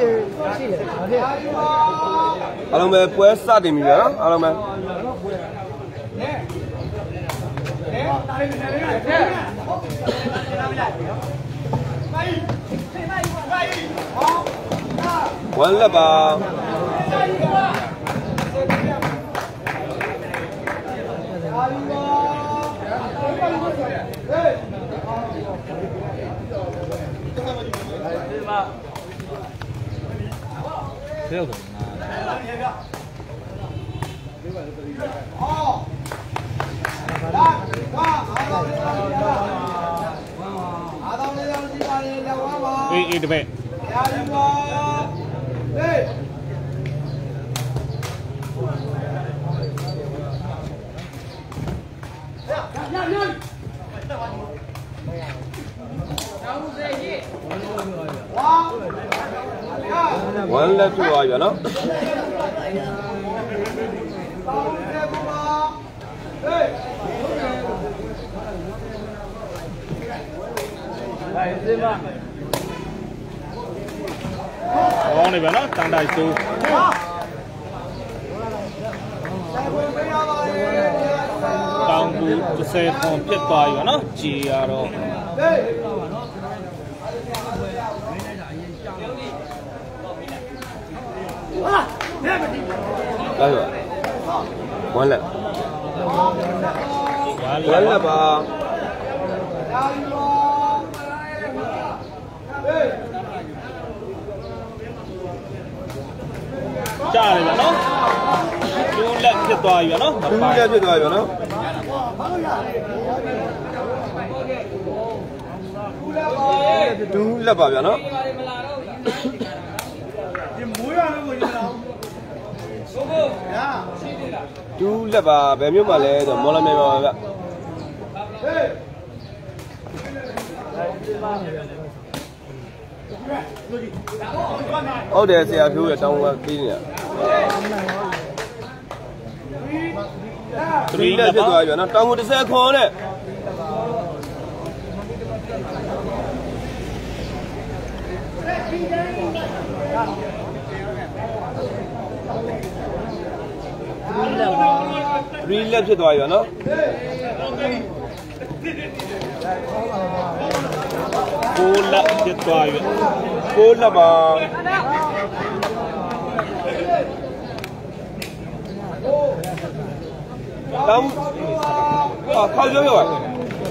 တယ်ရှိတယ်ဒါဖြင့်အားလုံးပဲ 这要怎么拿？哦，来，哇，拿到这张去了，拿到这张去了，你两万吧。哎哎，对呗。加油吧，对。呀呀呀！然后再一，哇！1 left 2ပါပြီနော်အဲ့ဒီမှာကောင်းနေပါနော်တန်တိုင်သူတောင်ကူ30ခွန်ပြစ်သွားပြီပါနော်ကြည်ရတော့ ဒါဆိုဝမ်းလက်ဝမ်းလက်ပါကြားတယ်ဗျာနော်ကျိုးလက်ဖြစ်သွားပြီဗျာနော်ကျိုးလက်ဖြစ်သွားပြီဗျာနော်ဒူးလက်ပါဗျာနော် ဒူးလက်ပါဘယ်မျိုးမှလဲဆိုမော်လမြိုင်ပါဗျာဟုတ်တယ်ဆရာဖြိုးရတောင်းဝပြီးနေတာသရီလက်ဖြစ်သွားပြီဗျာနော်တောင်းဝ30ခွန်နဲ့ရီ လက်ဖြစ်သွားပြီဗျာနော်ကိုလက်ဖြစ်သွားပြီကိုလက်ပါတောင်းအာခေါ်ပြောပြောပါ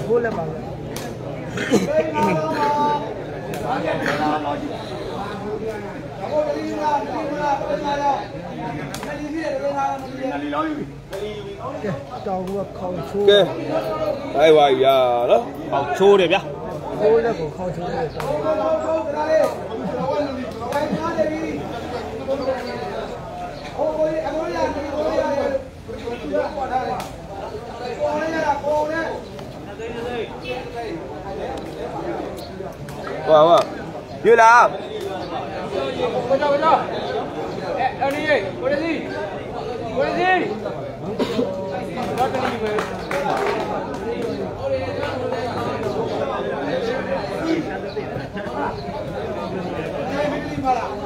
ကိုလက်ပါတောင်ကခေါ cho ngược khẩu chua ok đây vậy giờ đó khẩu chua đẹp nhá khôi là của khẩu chua đẹp Wow, wow. Như là. Bây giờ, bây giờ. Đi đi, đi đi.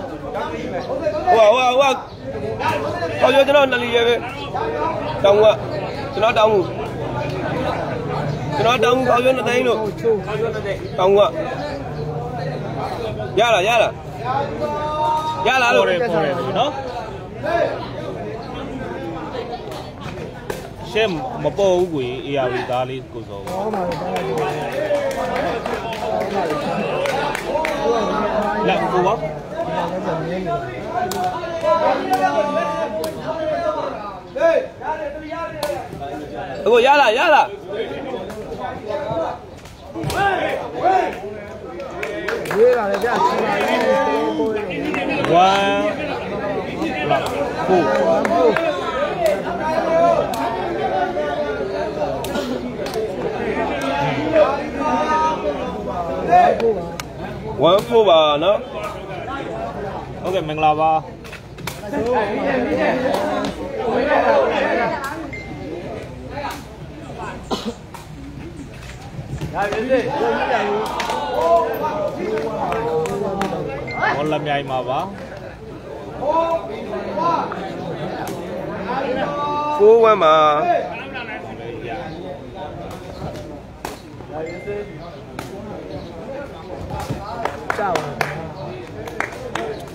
ဟိုဟိုဟိုကောင်းရကျွန်တော်နလီရယ်ပဲတောင်းကကျွန်တော်တောင်းဘူးကျွန်တော်တောင်းဘူးကောင်းရနှစ်သိန်းလို့တောင်းကရလားရလားရလားလို့နော် ရှဲမပေါ်ဘူးကို ARV သားလေးကိုစောကောင်းပါလေတောင်းလိုက်လက်ကိုပါလက်မြင်းနေအခုရလားရလားဝေးပါလေကြာစီပါလေးကိုကို1လာကိုဝမ်းဖို့1 4 One phu bà nữa Ok mình làm à Con làm nhảy mà bà. Phu quá mà. ကြောက်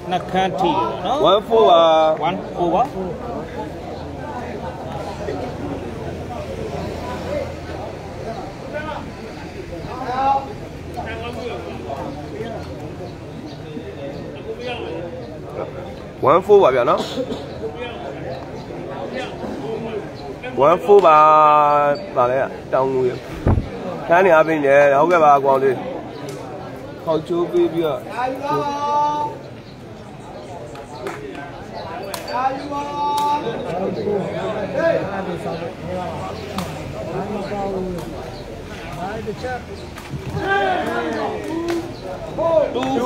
နှက်ခမ်းထိတယ်နော်1 4ပါ1 4ပါ1 4ပါဗျာနော်1 4ပါပါလေတောင်းငွေခန်းနေအပင်းတယ်ဟုတ်ကဲ့ပါအကောင်လေး ခေါက်ချိုးပေးပြီးတော့2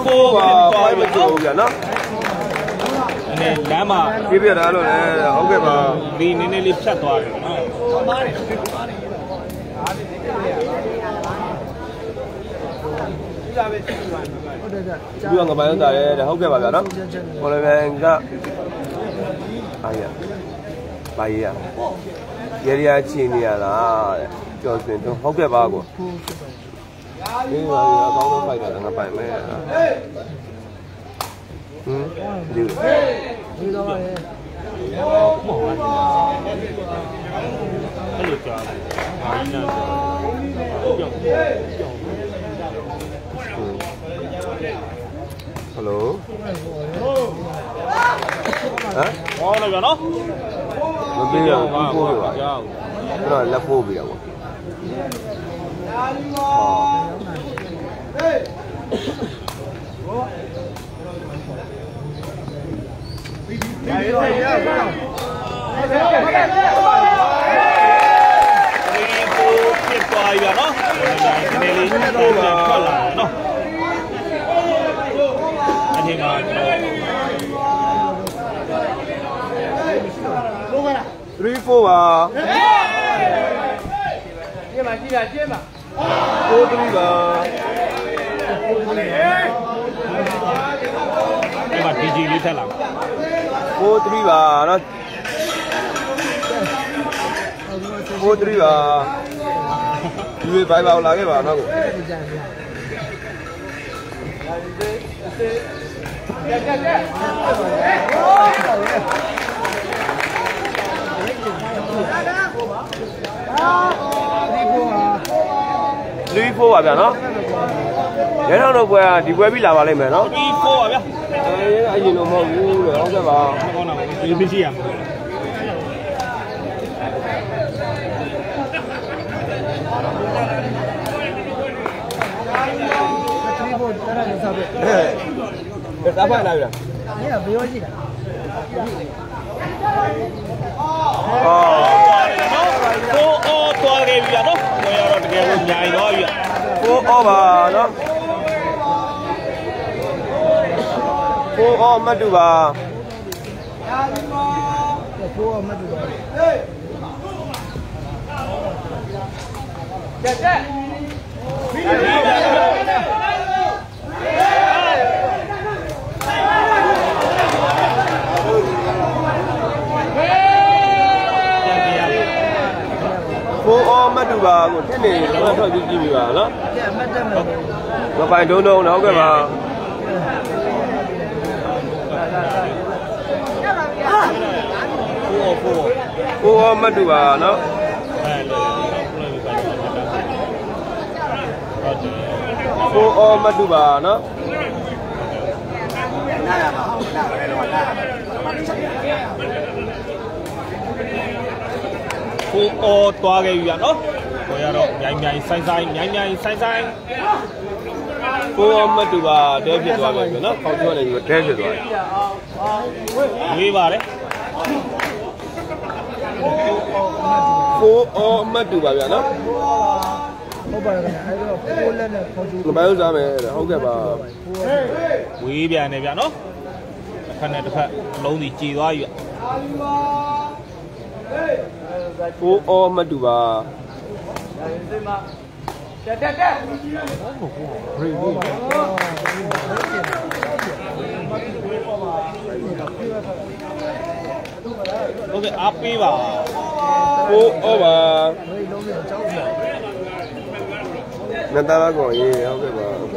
4ပါ5မကျော်ဘူးဗျာနော်အနေလမ်းမှာပြပြတာလို့လည်းဟုတ်ကဲ့ပါဒီနည်းနည်းလေးဖြတ်သွားတယ်နော် ဟုတ်တယ်ကြာပြီးတော့ငပန်းသားရဲတဲ့ဟုတ်ကဲ့ပါဗျာနော်ကိုလည်းပဲကအာရဘာရရရချင်နေရလားတဲ့ကြော်စင်တော့ဟုတ်ကဲ့ပါကိုဖိုးဖြစ်တော့ဒီပါရအကောင်းဆုံးဖိုက်တာငပိုင်မဲဟမ်ဒီဒီတော့လေအဲ့လိုကြားတယ်ဘာကြီးနာကြောက် ဟယ်လို ဟမ်ဟောလည်းဗျာနော်မပြေရဘူးပို့ရပါကြောက်ကျွန်တော်လက်ပို့ပြီးတော့ပေါ့ဒီကိုဖြစ်သွားပြီဗျာနော်နည်းနည်းလေးထွက်လာတယ်နော်အချိန်မှာကျွန်တော် 3 4ပါကျင်းပါကြည့်ပါကျင်းပါ4 3ပါဒီမှာ DJ လေးထက်လာ4 3ပါနော်4 3ပါဒီဘိုင်ပါလာခဲ့ပါနော်ကိုဒီကြံပြကျက်ကျက် ကျက်ဒီဖိုးဟာ3 4ပါဗျာနော်ရဲတော်တို့ပွဲကဒီပွဲပြီးလာပါလိမ့်မယ်နော်ဒီ4ပါဗျာအဲအရင်လိုမဟုတ်ဘူးလေဟုတ်ကဲ့ပါမကောင်းတာဒီမရှိရမှာဒီဖိုးတရရစားပဲဟဲ့ဒါဖိုင်လာပြီလားဒီကဘယ်ရောရှိတာဟော ကိုအော်သွားခဲ့ပြီဗျာနော်ကိုရတော့တကယ်ကိုညာရောပြီဗျာကိုအောပါနော်ကိုအောမတ်တူပါဖိုးဟာမတူတော့ကျက်ကျက်ပြန် ကိုအောမတ်တူပါကိုတစ်နေတော့ထွက်ကြည့်ကြည့်ပြီပါနော်ကျအမတ်တက်မယ်မပိုင်တုံးတုံးတော့ဟုတ်ကဲ့ပါ4 4ကိုအောမတ်တူပါနော်အဲလေလေလေပါဟုတ်တယ်ကိုအောမတ်တူပါ နော်ကိုအော်သွားခဲ့ပြီဗျာနော်ကိုရတော့မြိုင်မြိုင်ဆိုင်ဆိုင်မြိုင်မြိုင်ဆိုင်ဆိုင်ကိုအောမတ်တူပါတဲဖြစ်သွားပြီနော်ခေါင်းကျွန်းနေပြီးတဲဖြစ်သွားပြီဝေးပါလေကိုအောမတ်တူပါဗျာနော်ဟုတ်ပါတယ်ခင်ဗျအဲ့တော့ဖိုးလက်နဲ့ခေါ်ကြည့်ငပိုင်ဥစားမယ်တဲ့ဟုတ်ကဲ့ပါဖိုးဟာဝေးပြန်နေဗျာနော်တစ်ခါနဲ့တစ်ခါအလုံးစီကြည်သွားပြီဗျ ကိုအောမတ်တူပါစိတ်မတက်တက်တက်ဟုတ်ကဲ့အားပေးပါ4 over ဘယ်လုံးလဲကြောက်တယ်နတ်သားကောင်ရေးဟုတ်ကဲ့ပါကို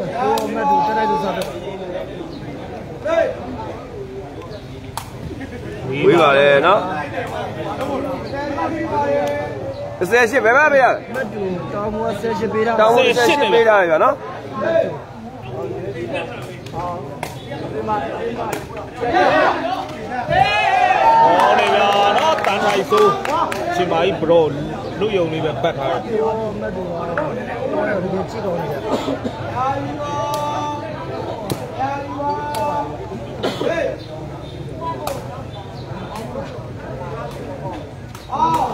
မတ်တူတက်လိုက်လို့ဆိုတော့ ဝေးပါတယ်နော်38ဘယ်မှာပေးရလဲမတ်တူတောင်းမွားဆက်ရှိပေးတာတောင်းဝင်38ပေးထားရပါနော်ဟောနေဗျာနော်တန်ထိုင်ဆိုးရှင်မာကြီးဘရောလူယုံလေးပဲပတ်ထားတယ်ကိုမတ်တူကတော့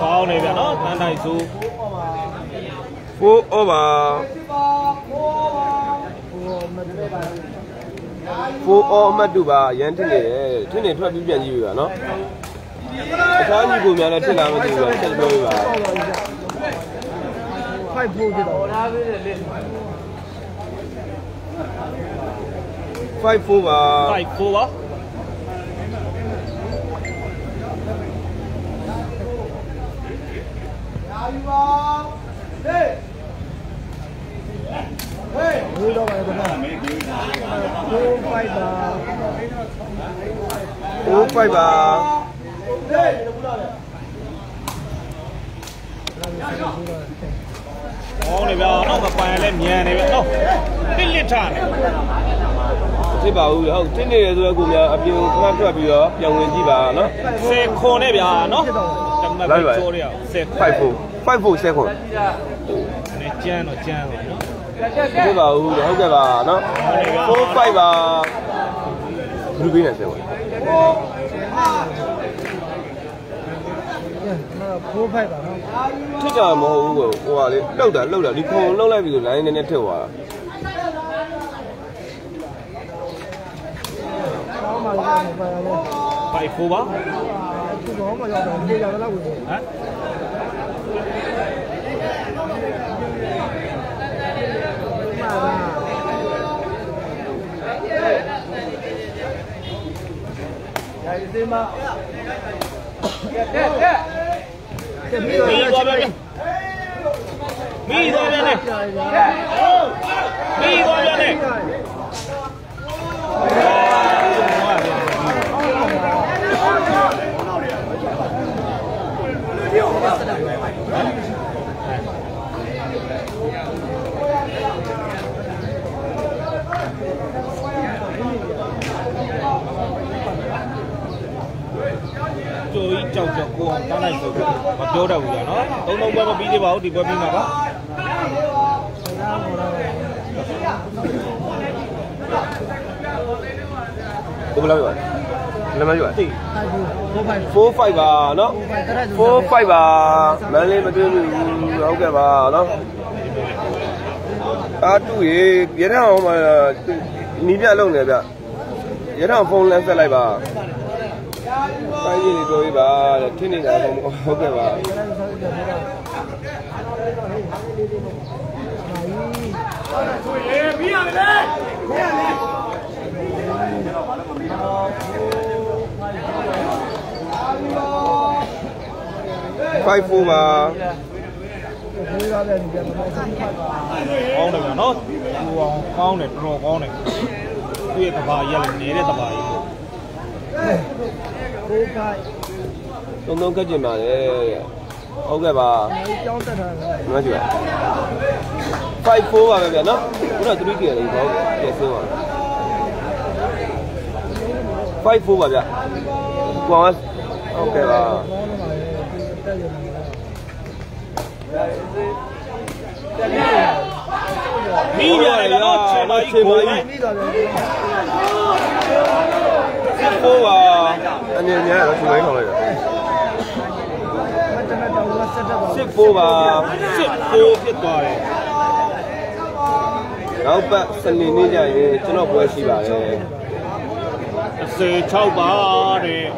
ကြည့်ကောင်းနေတာကောင်းနေဗျာနော်တန်ထိုင်ဆိုး4 over ကိုမတ်တူ4 all အမှတ်တူပါရန်ထင်နေတယ်ထင်နေထွက်ပြီးပြန်ကြည့်ပြီပါနော်အခြားညီကိုများလည်းထင်လာမသိဘူးဆက်ပြောပြပါဖိုက်ဖို့ပြတော့လာပြီလေ5 4ပါ5 4ပါ ဘယ်တော့မှလည်းတော့ကိုဖိုက်ပါ4 5ပါကောင်းနေဗျာနော်မပိုင်လည်းမြန်နေဗျာနော်တစ်လစ်ထားနေဖြစ်ပါဘူးဟုတ်ထင်နေတယ်ဆိုတော့ကိုများအပြင်ခဏထွက်ပြီးတော့ပြန်ဝင်ကြည့်ပါနော်ဆယ်ခွန်နဲ့ဗျာနော်တမတ်ပြီးချိုးရအောင်ဆယ်ခွန်5 4 5 4 second နဲ့ကျန်းတော့ကျန်းပါနော်တက်တက်တက်ဖြစ်ပါဘူးဟုတ်ကဲ့ပါနော်4 5ပါဘယ်လိုပေးနေဆက်ဝင်ကိုဖိုက်ပါနော်ထစ်ကြမဟုတ်ဘူးကိုဟိုကလေလှုပ်တာလှုပ်တာဒီခုံလှုပ်လိုက်ပြီဆိုလိုင်းနည်းနည်းထည့်သွားတာကောင်းပါလားပါလား5 4ပါဒီကောင်မရောက်တော့ဒီရောက်တော့ဝင်ဟမ် ရာဒီစေးမတက်တက်တက်ကဲပြီးတော့ပြီးသွားပြန်ပြီးသွားပြန်နဲ့ကြာကြာပြီးသွားပြန်နဲ့ကျိုးကြီး ကြောက်ကြောက်ကိုအောင်တားလိုက်ဆိုတော့မပြောတတ်ဘူးကြာနော်သုံးလုံးပွဲမပြီးသေးပါဘူးဒီပွဲပြီးမှာပါဘယ်လိုလဲလက်မပြောသိကိုဖိုက်4 5ပါနော်4 5ပါမန်းလေးမတွေ့ဘူးဟုတ်ကဲ့ပါနော်အာတူရေရတဲ့အောင်မှာနီးပြလုံးနေဗျရတဲ့အောင်ဖုန်းလမ်းဆက်လိုက်ပါ ပိုင်းရည်တွေပြောပြပါတဲ့ထင်းနေတာဟုတ်ကဲ့ပါ5 4ပါဒီကလည်းဒီကမှာဆက်ဖိုက်ပါကောင်းတယ်ဗျာနော်ကိုအောင်ကောင်းတယ်တော်တော်ကောင်းတယ်သူ့ရဲ့တဘာရက်လည်းနေတဲ့တဘာကြီး ကိုကိုဖိုက်သုံးသုံးကတ်ကျင်ပါလေဟုတ်ကဲ့ပါဒီကြောင်းတက်တာလည်းဒီမှာကြည့်ပါ5 4ပါပဲဗျာနော်ခုနက 3 k လေးပေါ့ပြည့်စင်းပါ5 4ပါဗျကွာဟုတ်ကဲ့ပါကောင်းတော့ပါရဲ့တက်ရမှာပြီးရတယ်နော်ခြေမကြီးကိုပြီးတော့လ ည်း4ပါအနေနဲ့တော့ချိန်ပိုင်းထောင်လိုက်တာမတ်တမတ်တော့ဆက်တက်ပါ6 4ပါစစ်ကိုဖြစ်သွားတယ်နောက်ပတ်စနေနေ့ကျရင်ကျွန်တော်ပွဲရှိပါတယ်16ပါတဲ့5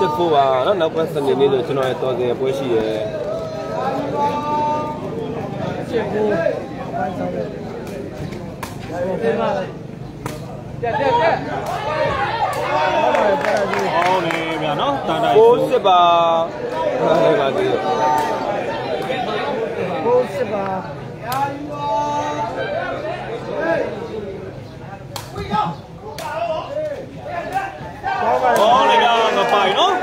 စစ်ဖို့ပါနော်နောက်ပတ်စနေနေ့ဆိုကျွန်တော်ရဲ့တော်စင်ပွဲရှိရယ် စစ်ဘူးဘာသာလဲဒီမှာတက်တက်တက်ဟောပါပြရစီဟောင်းနေဗျာနော်တန်တိုင်းကိုစစ်ပါဟဲ့ပါသေးတယ်ကိုစစ်ပါဟောပါဟောင်းနေဗျာမပိုင်နော်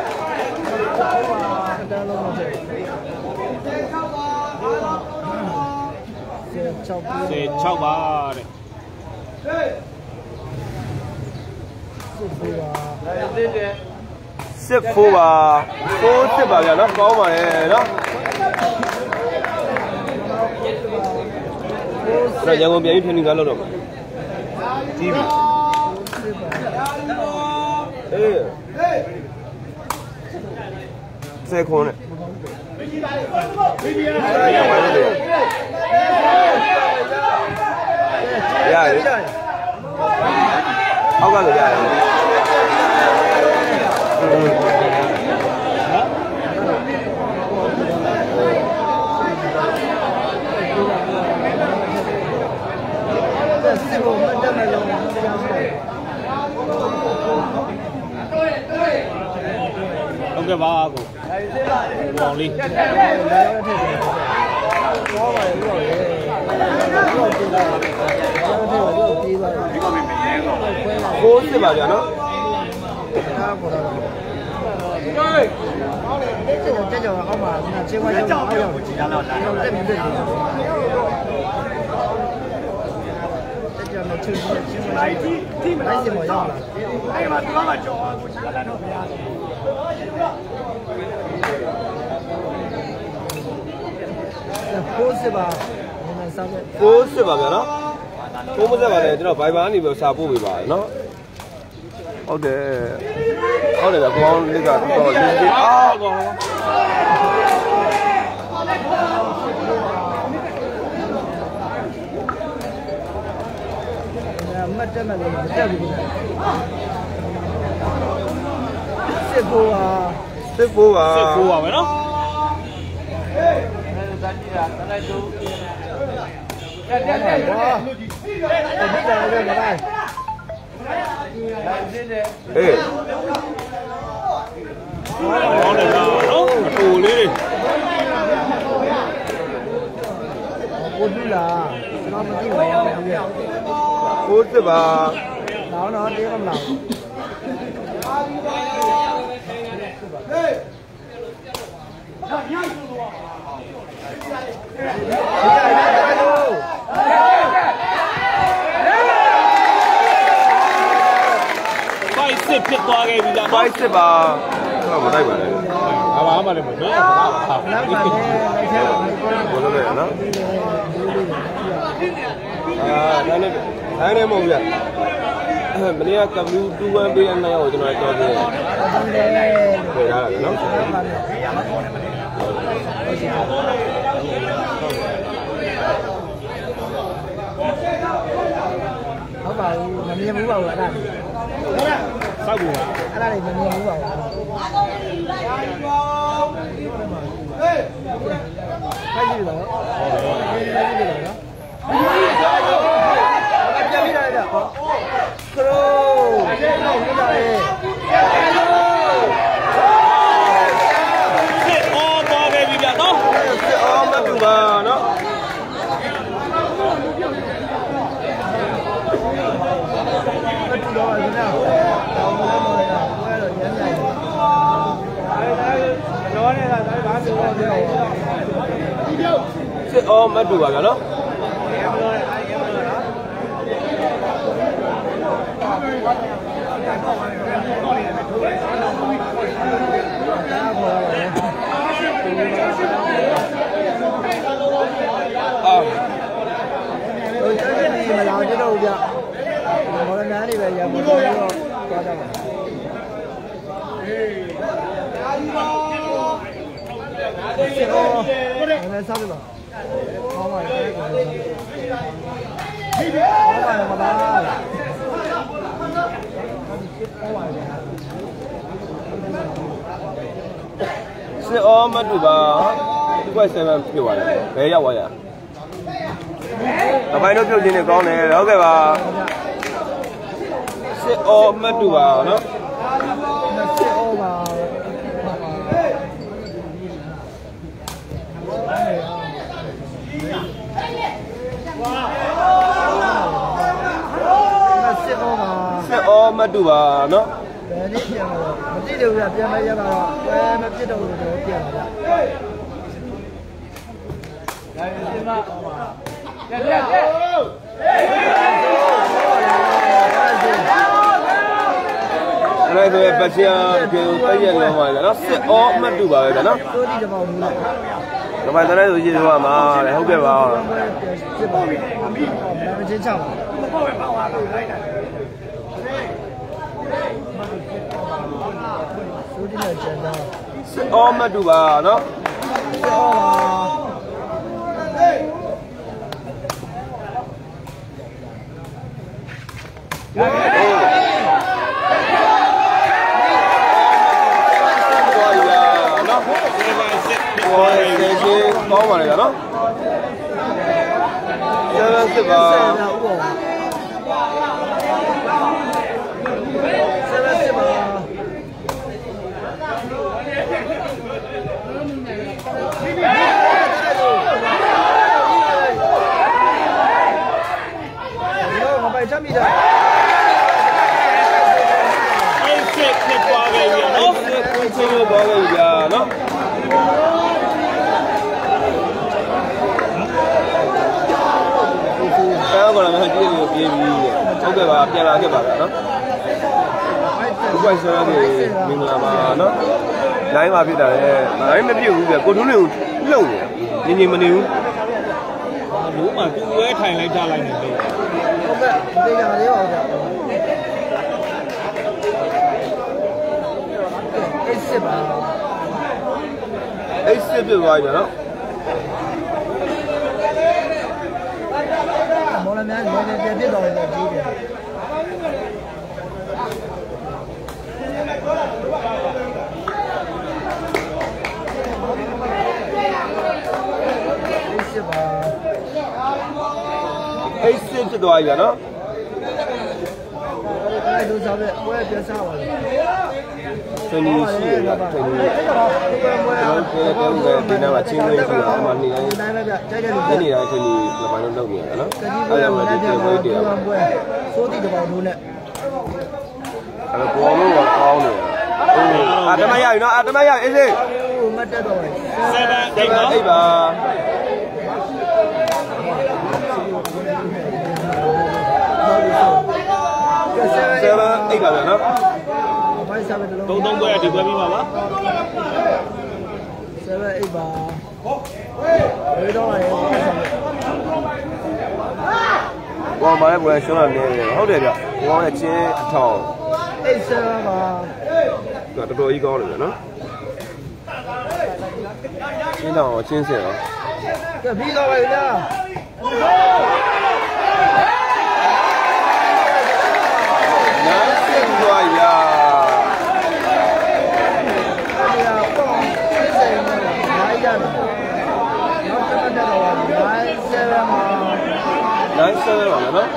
အတန်းလုံးမဖြစ်စေ6ပြီး 16ပါတဲ့စစ်ဘူးပါတက်တက်စစ်ဖို့ပါကိုစစ်ပါဗျာနော်ကောင်းပါရဲ့နော်အဲ့တော့ရန်ကုန်ပြည်ပြည်ပြည်ကလောက်တော့ကြီးပြီအေးစေခွန်နဲ့ ရတယ်အောက်ကလည်းရတယ်စစ်ဘူးမတက်မဲ့လုံးတရားစွဲဟုတ်ကဲ့ပါကိုပေါင်းလေးလာရောက်တဲ့ထည့်တယ်ဟောပါလေပြီးတော့လေပြီးတော့ပြေးသွားတယ်ရော က်တဲ့ပြီးတော့ပြေးသွားတယ်ခွဲလာကိုစစ်ပါဗျာနော်တာပေါ်တော့ဟေးတက်ကြောတက်ကြောအောက်မှာငါချင်းဝိုင်းရောက်အောက်ရောက်ကြည့်ရတော့လာတက်မြင်တယ်တက်ကြောနဲ့ချင်းချင်းဝိုင်းတိမလိုက်စမရောက်လာအဲ့မှာသူကကြောကိုချလာတော့ဗျာကိုစစ်ပါနည်း စားပဲကိုစစ်ပါဗျာနော်ကိုမဆက်ပါနဲ့ကျွန်တော် Viber ကနေပြီးစာပို့ပေးပါနော်ဟုတ်တယ်ဟုတ်တယ်ဗျာကောင်းလေးကတော့တော်လေးလေးအာကောင်းမတ်တက်မဲ့လို့မတက်ဘူးစစ်ဖို့ပါစစ်ဖို့ပါစစ်ဖိုးပါမယ်နော်တက်ကြည့်တာတက်လိုက်သူတ က်တက်တက်ဝါဒီတယ်လည်းမလိုက်တက်တက်အေးဟောင်းနေဗျာနော်အတူလေးတွေကိုတူလာကျွန်တော်မသိဘူးဟုတ်ရဲ့ ကို စစ်ပါနောက်တော့တင်းမလားဟေးဟေးပိုက်စစ်ဖြစ်သွားခဲ့ပြီလားဘိုက်စစ်ပါတော့မတိုက်ပါနဲ့ဘာမှမလည်းမမေးဘာမှမနောက်ပါလေလိုက်ထဲမှာဘလို့လဲနော်အာနားနဲ့နားနဲ့မဟုတ်ဗျာမနေ့က W21 ပေးတဲ့နိုင်အောင်ကျွန်တော်တော်သေးတယ်ဟုတ်တယ်ပြေရတာနော်ဟုတ်ပါဘူးမမြင်ဘူးပါဘူးအဲ့ဒါလေး စောက်ဘူးလားအဲ့ဒါလေးမမြင်ဘူးပါဘူးခိုင်းကြည့်တော့ဟုတ်တယ်ခိုင်းကြည့်တော့နော်ပြန်ပြီးလာကြဟောခရိုးကျေတော့ပြလာရဲ့စစ်အောသွားခဲ့ပြီဗျာနော်စစ်အောင်မတူပါနော်မတူတော့ဘူးနော်တောင်းလို့တော့တော့ဘယ်တော့ရမ်းနိုင်လဲ တော့နေတာဒါဘာလို့လဲ စစ်အောင်မတူပါဗျာနော်ဒါပေါ်ပါလေအာဟိုကျတဲ့ဒီမလာကြတော့ဗျမော်လနန်းတွေပဲရံပေါ်တော့သွားကြပါ စစ်အောနည်းနည်းစားပြပါဟောပါလေဟောပါလေမပါစစ်အောမတူပါဒီကွက်7ပြသွားတယ်ဘယ်ရောက်သွားရအပိုင်းတော့ပြုတ်ခြင်းနဲ့ကောင်းတယ်ဟုတ်ကဲ့ပါစစ်အောမတူပါနော် စစ်အောပါစစ်အောပါ စစ် အောမတူပါနော်ဘယ်နည်းပြန်တော့မကြည့်တယ်ဗျပြန်မရတာတော့ဘယ်မဖြစ်တော့ဘူးတော့ပြန်လာဗျဒါရင်ဒီမှာပြပြပြအဲ့ဒါဆိုရင်ပချာပြေတိုက်ရလုံးပါလေနော်စစ်အောမတူပါပဲဗျာနော်သိုးဒီတပေါင်းဘူးလေဒီမှာတည်းဆိုရေးသွားမှာလေဟုတ်ကဲ့ပါစစ်ပါပြီ။မချင်းချပါဘူး။သိုးဒီနဲ့ကျ န်တာစစ်အောမတူပါနော်စစ်အောပါသွားရနော်7 6ဖြစ်ဟောသွားဆပြီယ်ချင်းကောင်းပါလေနော်ဆယ်စစ်ပါ ဆယ်နာဥအောင်ဆယ်စစ်ပါ ရောမပိုက်ချမိတာ အဲ့စစ်ဖြစ်သွားခဲ့ပြီ နော် နော် စစ်ကိုချင်းလို့သွားခဲ့ကြနော်ဆယ်ကတော့လည်းကြည့်လို့ပြေးပြီးဟုတ်ကဲ့ပါပြန်လာခဲ့ပါဗျာနော်ဒီကွက်ဆယ်ကနေမင်္ဂလာပါနော် လိုင်းမှာဖြစ်တာလေလိုင်းမပြည့်ဘူးဗျကိုထုံးလေးကိုလှုပ်နေညင်ညင်မနေဘူးဘူးမှသူ့ရဲထိုင်လိုက်ကြလိုက်နေတယ်ဟုတ်ကဲ့ဒီကြလေးပါဗျာအဲ့စစ်ပါအဲ့စစ်ပြသွားပြီနော်မော်လမြိုင်လည်းလည်းပြပြတော့လည်းကြီးတ အဲ့စစ်ပါအဲ့စစ်ဖြစ်သွားပြီဗျာနော်အဲ့လိုစားပဲဝဲပြစားပါလေဆယ်နီရှိရတာဆယ်နီအဲ့တော့ဒီပွဲပွဲကျွန်တော်ပြောတဲ့ဒီနေ့မှာချင်းလေးရှိတာအမှနေတိုင်းဒီတိုင်းပဲဗျကြိုက်တယ်လို့ဒီနေ့တိုင်းဆယ်နီလပိုင်းလုံးလုပ်နေရတယ်နော်ကကြီးပွဲအဲ့ဒါမှမှာဒီလည်းပြေပြပွဲပါတဘူးယ်ပွဲစိုးတိတပေါင်းလို့နဲ့အဲ့တော့ဘောလုံးကကောင်းနေတာအာတမရပြီနော်အာတမရအေးစေးဟိုမတ်တက်တော့ပဲ7ဒီ8မှာနော်အိပ် ပါကဲဆယ်ဆယ်ပါအိပ်ပါဗျာနော်ဘိုင်းစားပဲတလုံးသုံးသုံးပွဲဒီပွဲပြီးပါပါဆယ်ပဲအိပ်ပါဘယ်တော့လဲဆက်မယ်ဘောမှာလည်းပွဲရှုံးတာနေတယ်ဟုတ်တယ်ဗျဘောရဲ့ချင်းအထောင်အိပ်ဆယ်ပါကတော်တော်ကြီးကောင်းတယ်ဗျာနော်ချင်းတောင်ချင်းစင်ရောကဲပြီးတော့ပဲဗျာနားစင်သွားရအဲ့ဒီကပေါ့စစ်စင်နဲ့နိုင်ရတယ်နောက်တစ်ပတ် တော့နိုင်ဆယ်ပါမှာနားစင်ပါဗျာနော်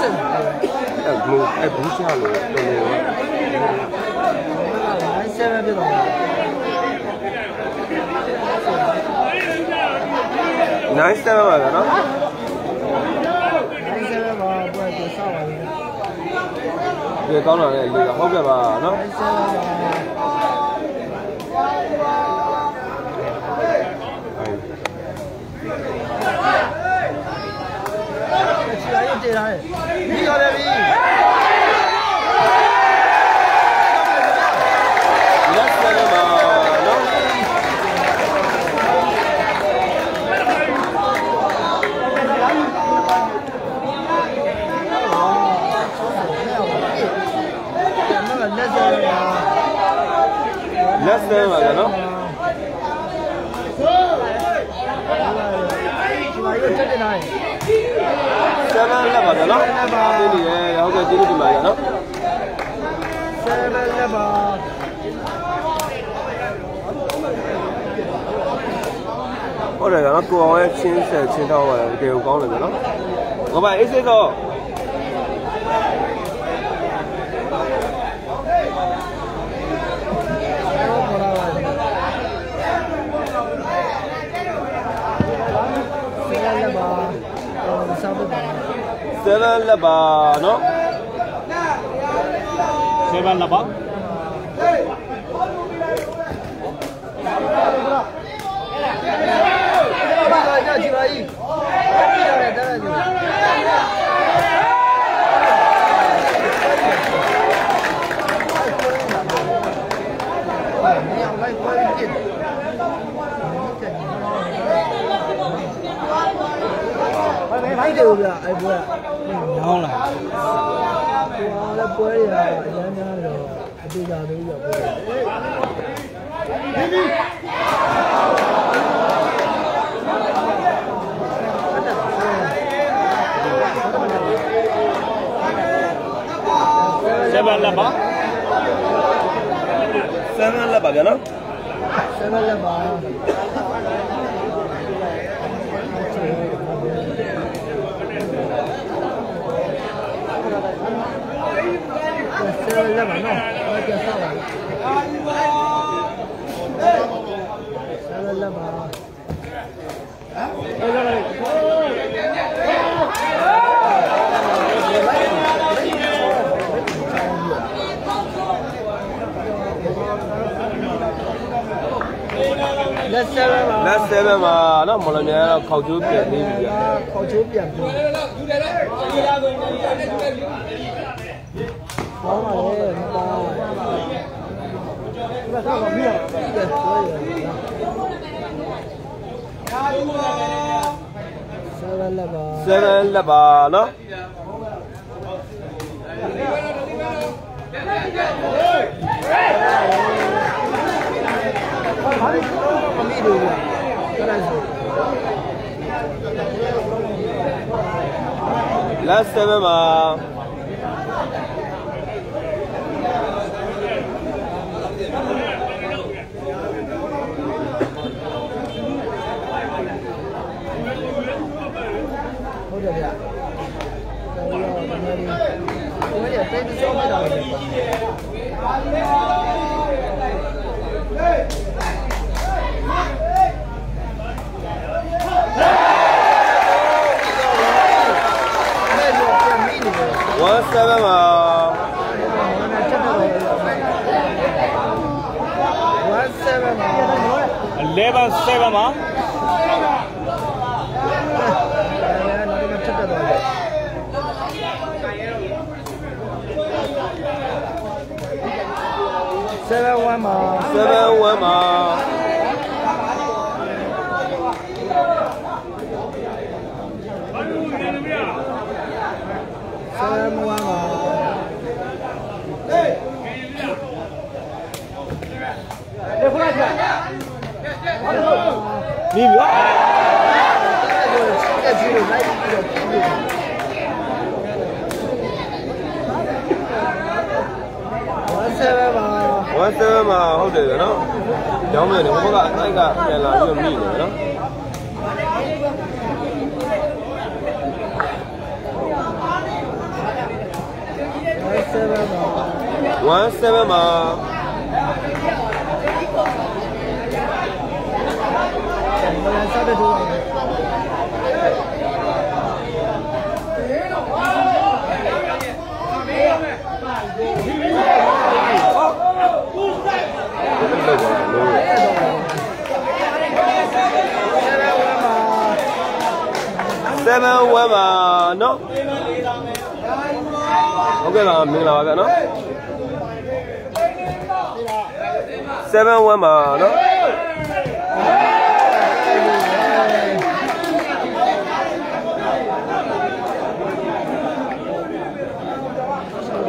စစ်ပါအဲ့ဘလူးအဲ့ဘူးချလို့တော်တော် နိုင်ဆယ်ပဲပြတော့ nice တယ်ပါဗျာနော် နိုင်ဆယ်ပဲပါပွဲပြစားပါလိမ့် မယ်ဒီကောင်းတာလည်းလေးဟုတ်ကဲ့ပါနော်နိုင်ဆယ်ပါချီလာ stand ပါကနော်ဆယ်ဘန်လက်ပါကနော်ဟုတ်ပြီလေဟုတ်ကဲ့ကျေးဇူးတင်ပါတယ်နော်ဆယ်ဘန်လက်ပါဟုတ်တယ်ကနော်ကိုအောင်ရဲ့ချင်းဆက်ချင်းတော့ပါတယ်တကယ်ကိုကောင်းတယ်ကနော်ငါပါအေးစစ်တော့ 7လက်ပါနော်7လက်ပါပါပါကြည့်ပါကြီးပြရတယ်တဲ့ ကြည့်နေအောင်လိုက်ခွဲကြည့်ဘာလဲတယ်ဗျအဲ့ပွဲညောင်းလာဟိုလည်းပွဲရအများများတော့အတူကြသေးရပွဲ7လက်ပါ7လက်ပါဗျနော်ဆယ်လက်ပါ ဆယ်လက်ပါနော်ဘာပြန်ဆောက်ပါဆယ်လက်ပါလက်ဆယ်ပါလက်7ပါနော်မော်လမြိုင်ကတော့ခောက်ကျိုးပြန်နေပြီဗျခေါ်ချိုးပြန်ပြီ ဘောင်းပါလေမပါဒီကတော့မပြီးတော့ပြန်ဆွဲရဆယ်လက်ပါ7လက်ပါနော်ဘာလို့မမီးလို့လဲအဲ့ဒါဆိုလက်7ပါ ဟုတ်တယ်ဗျာတော်ရောဒီနေ့ဒီ နေ့တိတ်ဆောင်းနေတာလေအဲ့တော့ပြန်မိနေတယ် 17ပါ ချက်တော့ဝါဆယ်ပါ 11 7ပါ အဲ့ဒါချက်တော့ဆယ်ဝ မ်းမှာ7 1ပါဆယ်ဝမ်းမှာပြီဗျာအဲ့ဒါကိုလိုက်ပြီးတော့ပြီးတယ်ဝါဆယ်ပါ 17ပါဟုတ်တယ်ဗျနော်ကျောင်းမြေနေဘုဘကအတိုက်ကပြန်လာပြီးမိနေနော်ဝါဆယ်ပါ17ပါ ဘယ်စားတဲ့တူလဲ လောက်ပါလို့ 7 1ပါနော်ဟုတ်ကဲ့ပါမင်္ဂလာပါဗျနော်7 1ပါနော်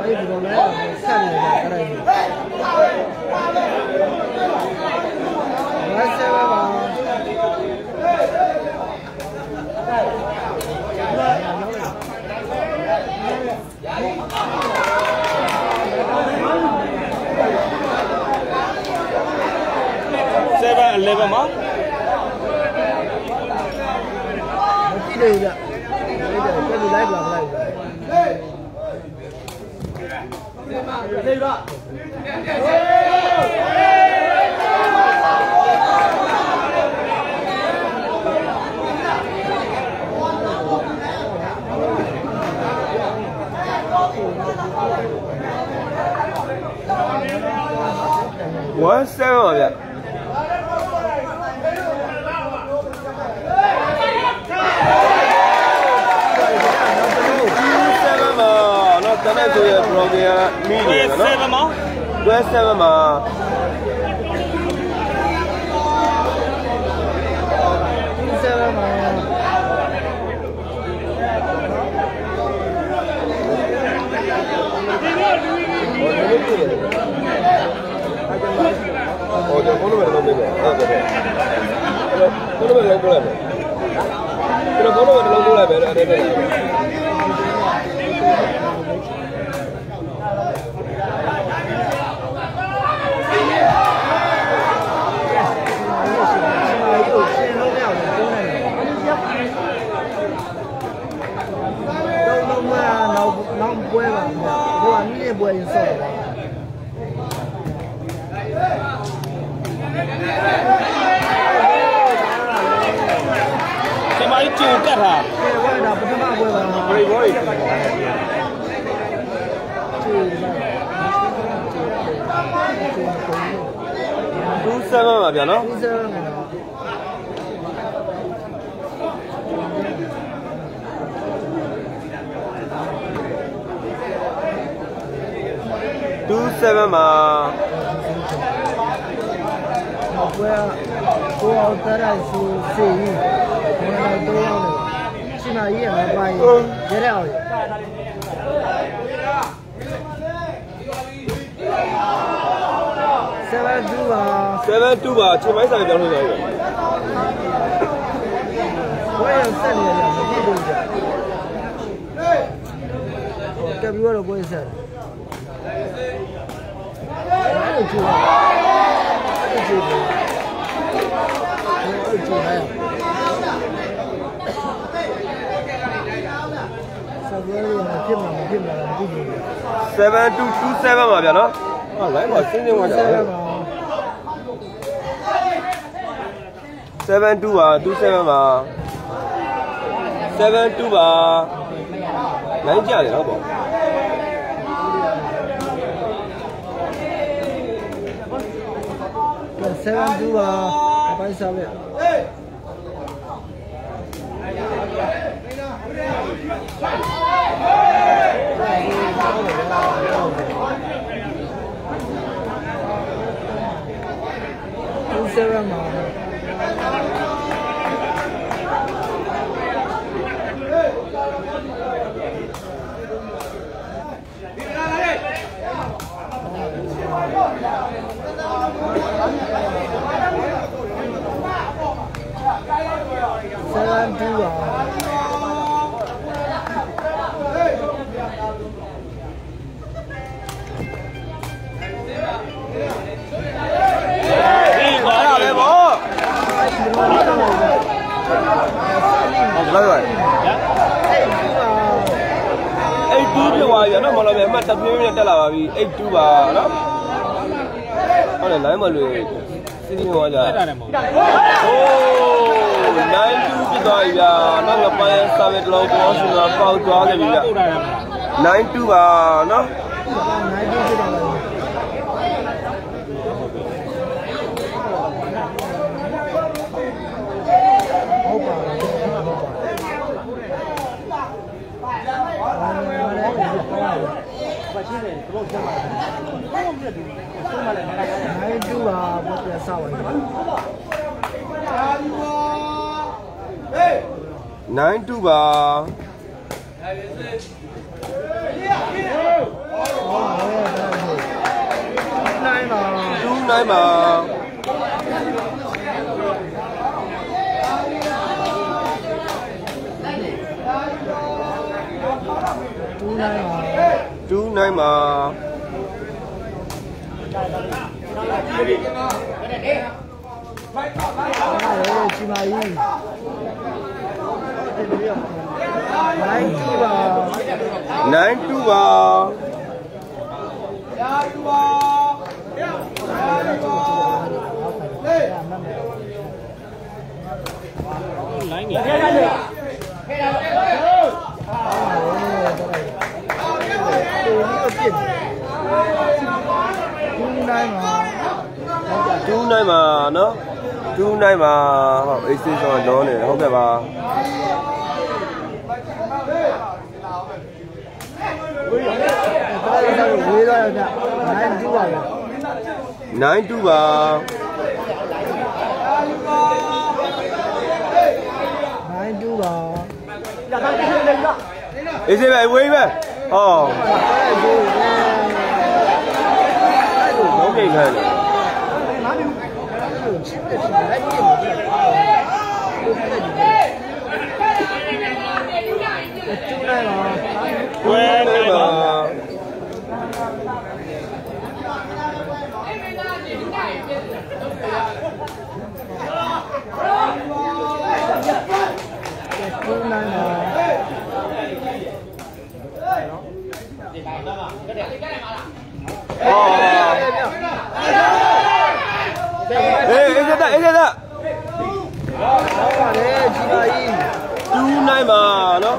အဲ့ဒီလိုလဲဆက်နေတာအဲ့ဒါဝါဆယ်ပါ 7 11ပါသေးဘူးဗျအဲ့ဒါပြည့်လိုက်ပါမလိုက်ဘူး17ပါဗျ17မှာနော်တနက် ဆိုရဲ့ program မိနေဝေးတယ်ဆယ်နော်ဗမောင်း17မှာ ဒီဆရာမှာ ဟိုတော့ဘုန်းတော်လုံးပေးမယ်ဟုတ်ကဲ့ဘုန်းတော်လုံးပို့လိုက်မယ်ကျွန်တော်ဘုန်းတော်လုံးပို့လိုက်မယ်အဲ့ဒါနဲ့ တို့ရှင်းလို့မရဘူးကျုံးနေတယ်တော့တော့မနောက်နောက်ပွဲပါမှာဟိုကမြည့်ပွဲရင်ဆော့တယ် ဒီမှာကြီးကြိုတက်တာ ကဲပွဲတာပထမပွဲပါမှာ ဘယ်ဘောကြီး ချေလိုက်27ပါဗျာနော် ဒီစရမှာ 27မှာနောက်ပွဲကိုအောင်တရရှိစီဘယ်လိုတော့လဲရှင်မကြီးရမပိုင်ရရအောင်ဆယ်ဒူပါ72ပါချိန်ပိုင်းဆိုင်ပြောင်းလို့ရတယ်ဘယ်ရောက်ဆက်နေရလဲမသိဘူးကြာကပ်ပြီးတော့ပွဲဆက် အဲ့လိုချူအဲ့လိုချူအဲ့လိုချူဟဲ့ဆက်ရရမဖြစ်မှာမဖြစ်မှာမသိဘူး7227ပါဗျာနော်ဟာလိုင်းမှာစင်းစင်းဝင်ကြဆက်ရတယ်မှာ72ပါ27ပါ72ပါလိုင်းကြတယ်နော်ပေါ့ ဆက်ဒူပါဘိုင်းစားလို တ်တစ်ပြင်းပြင်းတက်လာပါပြီ82ပါနော်ဟုတ်တယ်လိုင်းမလို့စင်းစင်းသွားကြတက်တာလည်းမဟုတ်โอ้92ပြသွားပြီဗျာနောက်ငါပိုင်းစာပဲတလုံးပေါ်စင်တာပေါက်သွားခဲ့ပြီဗျာဘူးပို့တာလည်းမဟုတ်92ပါနော် နိုင်တူဖြစ်တယ်ဟုတ်ပါဘူး နိုင်တူပါဘယ်ပြန်ဆောက်ရ လဲ92ပါနိုင်ပါ29ပါ တူနိုင်ပါ29ပါအဲ့ချီမာကြီးတင်ပြီးတော့နိုင်ကြည့်ပါ92ပါလိုင်းနေတူပြီးတော့ပြစ်တယ်2နိုင်ပါ29ပါနော်29ပါဟုတ်အေးစေးဆုံးလောနေဟုတ်ကဲ့ပါဒါလည်းတော့ဝေးသွားတော့နိုင်ကြည့်ပါလား92ပါနိုင်တူပါအေးစေးပဲဝေးပဲဟော အဲ့ဒါကို လုံးပြိတ်ခံတယ် ချစ်တယ်လိုက်ပြစ်တယ်တူနိုင်ပါ ဝဲနိုင်ပါ တူနိုင်ပါ ဟောအေးအေးစေးတာအေးစေးတာ ဟုတ်ပါတယ်ကြည်ပါကြီး 29ပါနော်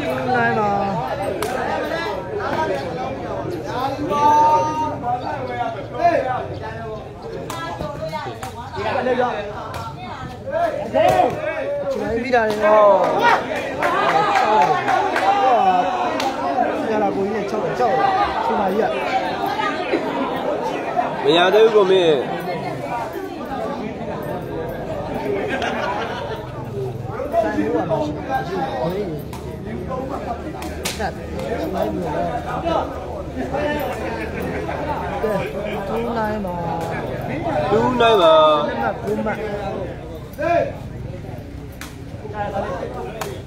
တူနိုင်ပါ ကျွန်တော်ပြီးတာလေဟောရလာကိုကြီးနဲ့6ကြောက်ချိန်ပါကြီးကမရသေးဘူးကိုမင်းဆိုင်လို့ပါမရှိဘူး။ဆက်။မိုင်းဘူးလား။ကဲတူနိုင်ပါ 29ပါ ။နာကူမ။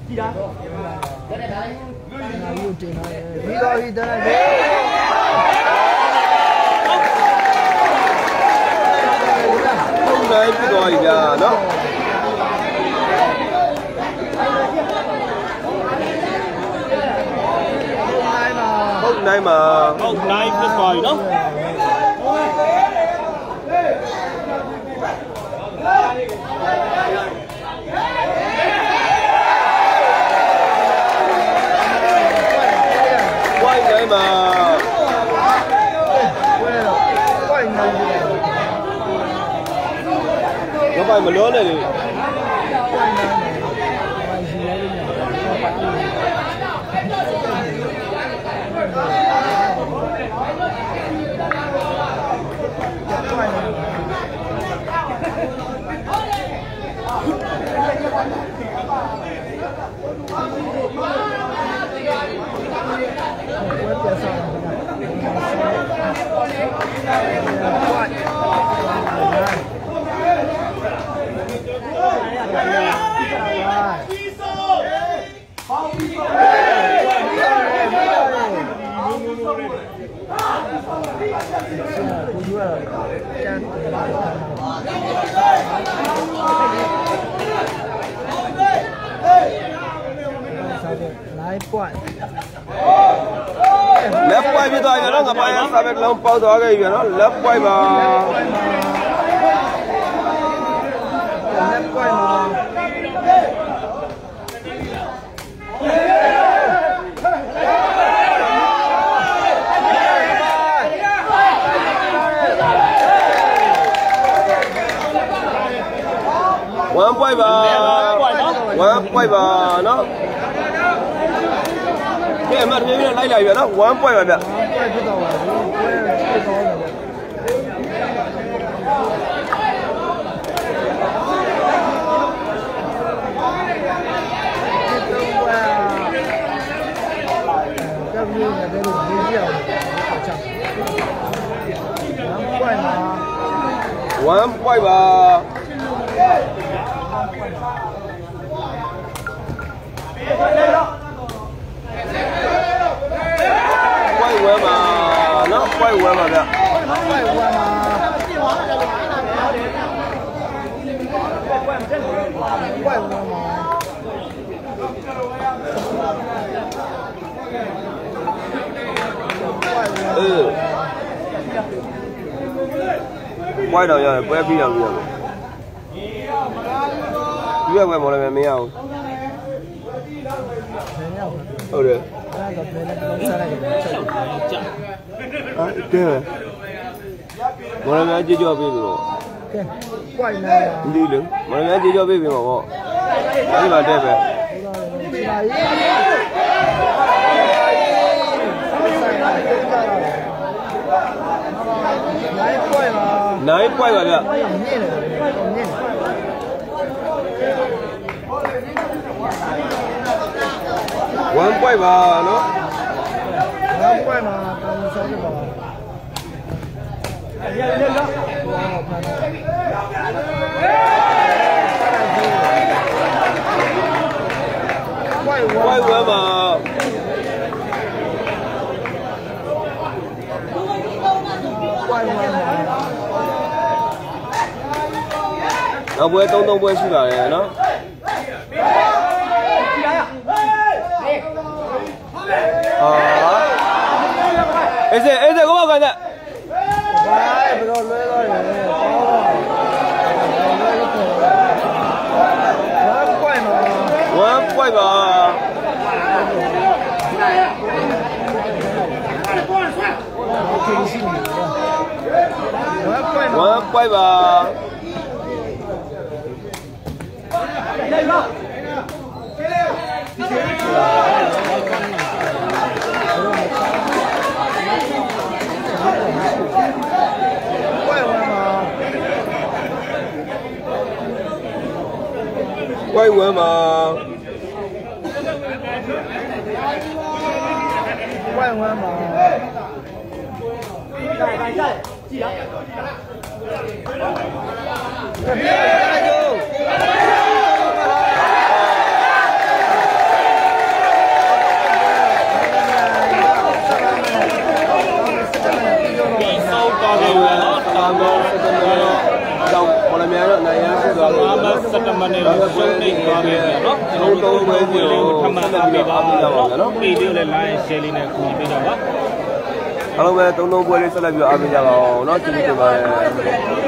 ကြည်လား။ နာယူတင်ပါလေ။ဒီတော့ဒီတန်းလေဟုတ်တယ်ပြသွား ပိုင်မလောနဲ့လေ ဝိုင်းနိုင်တယ်။ဝိုင်းရှိရဲလို့ညဝဲပြဆောင်တာလိုက်ပွိုင်း လက်ပွိုင်းပြသွားပြီ နော်ငါပိုင်စာပဲလုံးပေါက်သွားခဲ့ပြီနော်လက်ပွိုင်းပါလက်ပွိုင်းမှာ1 point ပါ1 point ပါနော်ကဲအမတ် ပြေးပြေးလို five one ပါဗျာ five one ပါဝိုင်ဝမ်မောင်เออဝိုင်တော့ရတယ်ပွဲပြီးတော့ပြီးတော့ဒီရက်ဝဲမော်လည်းမင်းရအောင်ဟုတ်တယ်အဲ့ဒါကဘယ်နဲ့ပြန်စားလိုက်ကြ တယ်ကြာအာတဲ့မော်လည်းကြည့်ကြောပေးပြီပေါ့ကဲပွိုင်နေတာဒီလေမော်လည်းကြည့်ကြောပေးပြီပေါ့ပေါ့ဒီမှာတဲ့ပဲဒီလာရေးနိုင်ပွိုင်ပါနိုင်ပွိုင်းပါဗျမြင့်နေတယ်မြင့်နေ1ပွိုင်းပါနော်နိုင်ပွိုင်မှာ တောင်းစားတယ်ပါရရရလာပွိုင်ဝပွိုင်း ဝမ်းပါပွိုင်ဝနောက်ပွဲ3 3ပွဲရှိပါတယ်နော်အာအေးစေအေး စေကိုမကန်တဲ့ဘာဘယ်လိုလွဲသွားလဲဘာပွိုင်မှာ1ပွိုင်းပါခင်းရှိနေတယ်ဘာ ပွိုင်မှာ 1ပွိုင်းပါပွိုင်းဝမ်းပါ ဝိုင်းဝမ်းမှာကြိုင်ကြိုင်ကြိုင် ပြီးဆုံးသွားခဲ့ပြီနော် တာ တာ မော မော စက်တမောတော့ပေါ်လမြန်တော့နိုင်ရဖြစ်သွားလို့ အာမစက်တမနဲ့တော့ဆုံးနေသွားခဲ့ပြီနော်ကျွန်တော်တို့ပွဲစဉ်လေးကိုထပ်မံအားပေးပါနော်ပေလေးလည်း line share လေးနဲ့ကူညီပေးကြပါ အားလုံးပဲသုံးသုံးပွဲလေးဆက်လက်ပြီးအားပေးကြပါအောင်เนาะကျေးဇူးတင်ပါတယ်